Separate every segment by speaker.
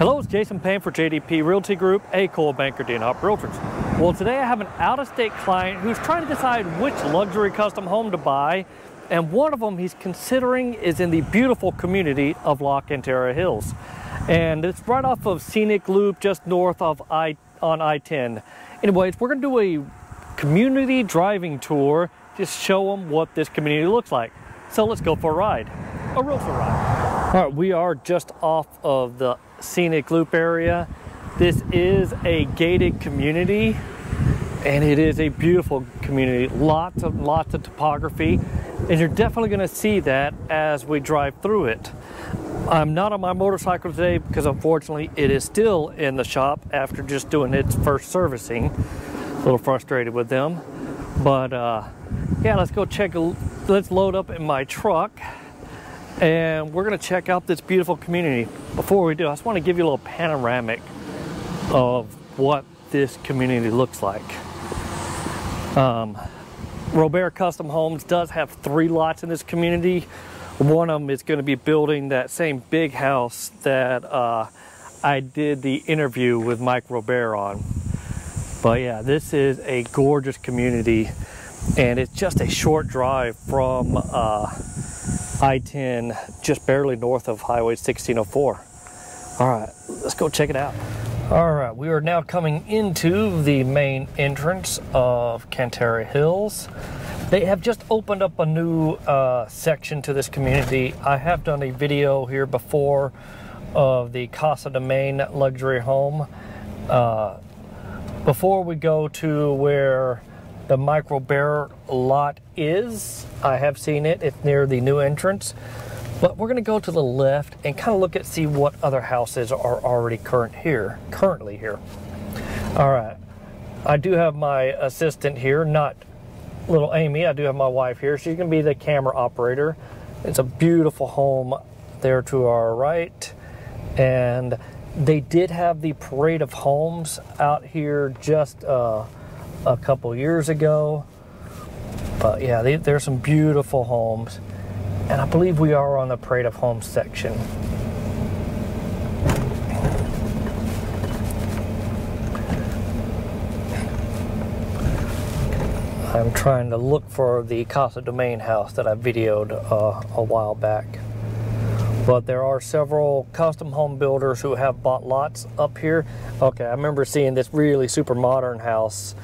Speaker 1: Hello, it's Jason Payne for JDP Realty Group, a Coldwell Banker D'Ann Harper Realtors. Well, today I have an out-of-state client who's trying to decide which luxury custom home to buy, and one of them he's considering is in the beautiful community of La Cantera Hills. And it's right off of Scenic Loop, just north of I on I-10. Anyways, we're gonna do a community driving tour, just show them what this community looks like. So let's go for a ride, a realtor ride. All right, we are just off of the Scenic Loop area. This is a gated community and it is a beautiful community. Lots of lots of topography and you're definitely going to see that as we drive through it. I'm not on my motorcycle today because unfortunately it is still in the shop after just doing its first servicing. A little frustrated with them. But uh, yeah, let's go check, let's load up in my truck and we're gonna check out this beautiful community. Before we do, I just wanna give you a little panoramic of what this community looks like. Um, Robert Custom Homes does have three lots in this community. One of them is gonna be building that same big house that uh, I did the interview with Mike Robert on. But yeah, this is a gorgeous community and it's just a short drive from uh, I-10 just barely north of Highway 1604. All right, let's go check it out. All right, we are now coming into the main entrance of Cantera Hills. They have just opened up a new uh, section to this community. I have done a video here before of the Casa de Main luxury home. Uh, before we go to where the Mike Robert lot is. I have seen it. It's near the new entrance. But we're going to go to the left and kind of look at see what other houses are already current here, currently here. All right. I do have my assistant here, not little Amy. I do have my wife here. She's going to be the camera operator. It's a beautiful home there to our right. And they did have the parade of homes out here just uh, a couple years ago. But yeah, they, there's some beautiful homes. And I believe we are on the Parade of Homes section. I'm trying to look for the Casa Domain house that I videoed uh, a while back. But there are several custom home builders who have bought lots up here. Okay, I remember seeing this really super modern house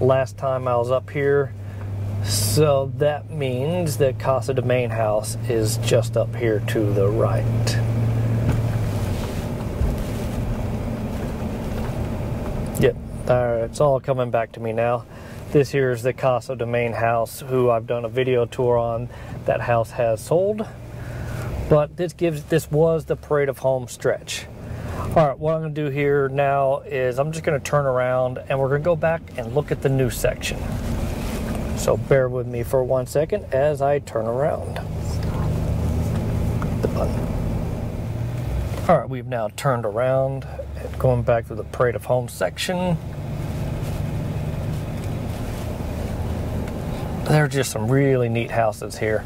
Speaker 1: last time I was up here. So that means that Casa de Main House is just up here to the right. Yep, it's all coming back to me now. This here is the Casa de Main House, who I've done a video tour on. That house has sold, but this gives this was the Parade of Home stretch. All right, what I'm gonna do here now is I'm just gonna turn around and we're gonna go back and look at the new section. So bear with me for one second as I turn around. The button. All right, we've now turned around and going back to the Parade of Homes section. There are just some really neat houses here.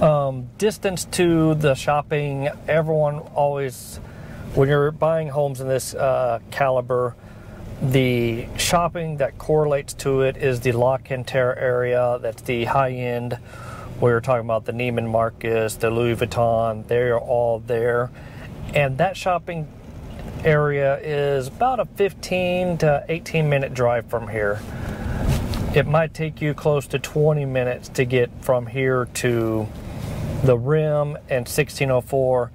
Speaker 1: Um, distance to the shopping, everyone always when you're buying homes in this uh, caliber, the shopping that correlates to it is the La Cantera area. That's the high end. We're talking about the Neiman Marcus, the Louis Vuitton. They're all there, and that shopping area is about a 15 to 18 minute drive from here. It might take you close to 20 minutes to get from here to the Rim and 1604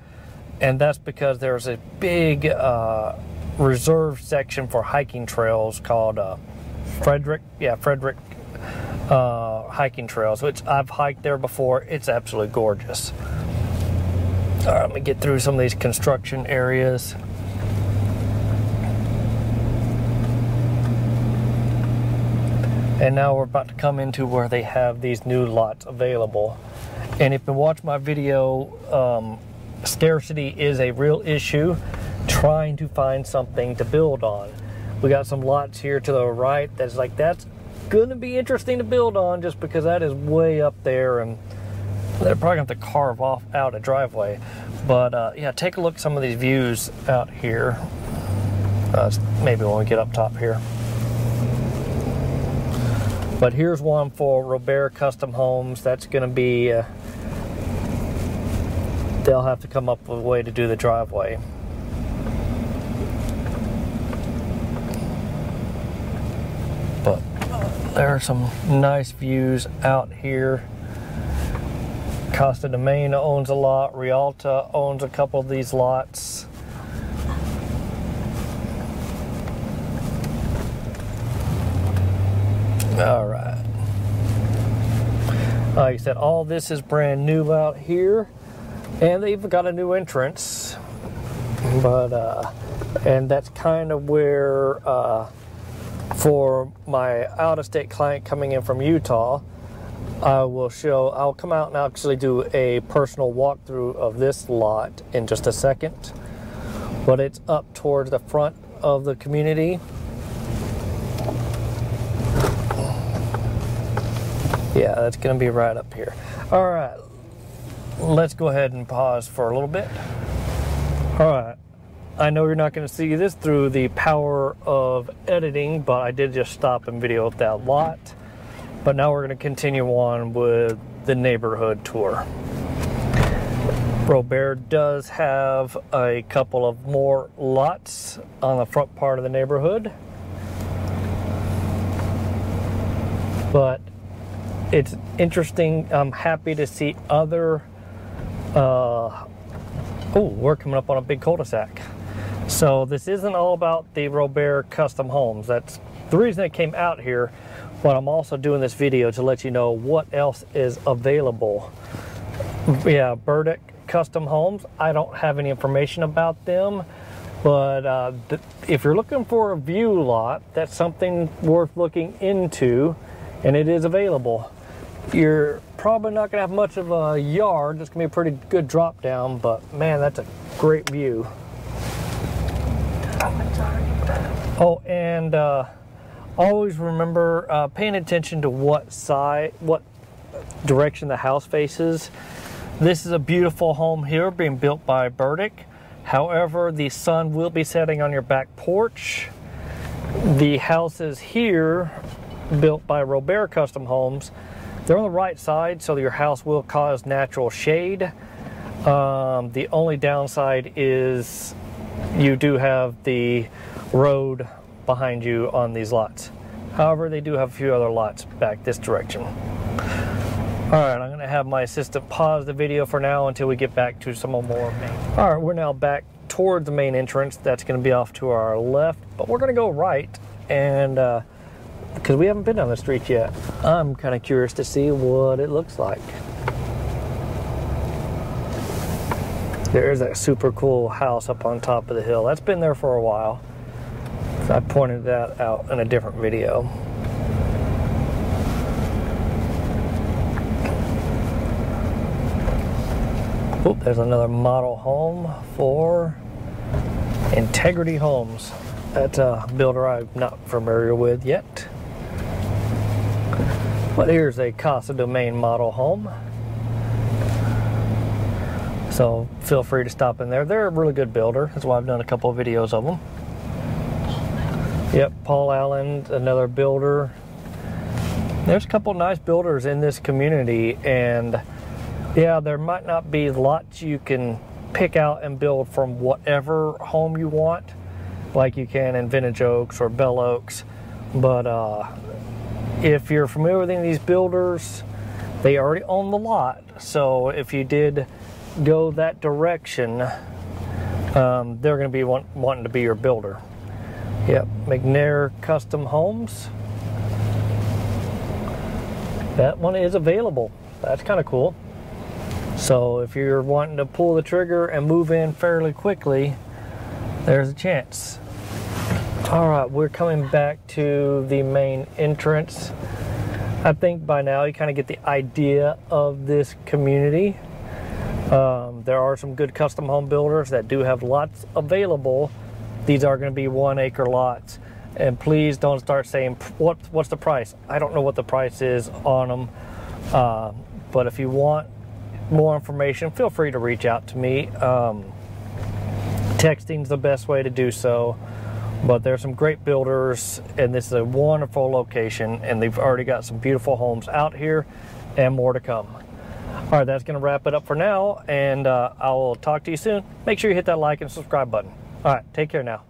Speaker 1: and that's because there's a big uh, reserve section for hiking trails called uh, Friedrich, yeah, Friedrich uh, hiking trails, which I've hiked there before. It's absolutely gorgeous. All right, let me get through some of these construction areas. And now we're about to come into where they have these new lots available. And if you watch my video um, scarcity is a real issue trying to find something to build on. We got some lots here to the right that's like that's going to be interesting to build on just because that is way up there and they're probably going to have to carve off out a driveway. But uh, yeah, take a look at some of these views out here. Uh, maybe when we get up top here. But here's one for Robert Custom Homes. That's going to be, uh, they'll have to come up with a way to do the driveway. But there are some nice views out here. Costa de Domain owns a lot. Rialta owns a couple of these lots. All right. Like I said, all this is brand new out here, and they've got a new entrance. But uh, and that's kind of where uh, for my out-of-state client coming in from Utah, I will show. I'll come out and actually do a personal walkthrough of this lot in just a second. But it's up towards the front of the community Yeah, that's going to be right up here. All right, let's go ahead and pause for a little bit. All right, I know you're not going to see this through the power of editing, but I did just stop and video that lot. But now we're going to continue on with the neighborhood tour. Robert does have a couple of more lots on the front part of the neighborhood. But it's interesting. I'm happy to see other. Uh, oh, we're coming up on a big cul-de-sac. So this isn't all about the Robert Custom Homes. That's the reason I came out here. But I'm also doing this video to let you know what else is available. Yeah, Burdick Custom Homes. I don't have any information about them. But uh, if you're looking for a view lot, that's something worth looking into, and it is available. You're probably not gonna have much of a yard. It's gonna be a pretty good drop down, but man, that's a great view. Oh, and uh, always remember uh, paying attention to what side, what direction the house faces. This is a beautiful home here being built by Burdick. However, the sun will be setting on your back porch. The houses here, built by Robert Custom Homes, they're on the right side, so your house will cause natural shade. Um, the only downside is you do have the road behind you on these lots. However, they do have a few other lots back this direction. All right, I'm gonna have my assistant pause the video for now until we get back to some more main. All right, we're now back toward the main entrance. That's gonna be off to our left, but we're gonna go right and uh, because we haven't been on the street yet. I'm kind of curious to see what it looks like. There's that super cool house up on top of the hill. That's been there for a while. I pointed that out in a different video. Oh, there's another model home for Integrity Homes. That's a uh, builder I'm not familiar with yet. But here's a Casa Domain model home. So feel free to stop in there. They're a really good builder. That's why I've done a couple of videos of them. Yep, Paul Allen, another builder. There's a couple nice builders in this community and yeah, there might not be lots you can pick out and build from whatever home you want like you can in Vintage Oaks or Bell Oaks. But uh, if you're familiar with any of these builders, they already own the lot. So if you did go that direction, um, they're going to be want, wanting to be your builder. Yep, McNair Custom Homes. That one is available. That's kind of cool. So if you're wanting to pull the trigger and move in fairly quickly, there's a chance. All right, we're coming back to the main entrance. I think by now you kind of get the idea of this community. Um, there are some good custom home builders that do have lots available. These are going to be one acre lots. And please don't start saying, what, what's the price? I don't know what the price is on them. Uh, but if you want more information, feel free to reach out to me. Um, texting's the best way to do so. But there's some great builders, and this is a wonderful location, and they've already got some beautiful homes out here and more to come. All right, that's going to wrap it up for now, and uh, I will talk to you soon. Make sure you hit that like and subscribe button. All right, take care now.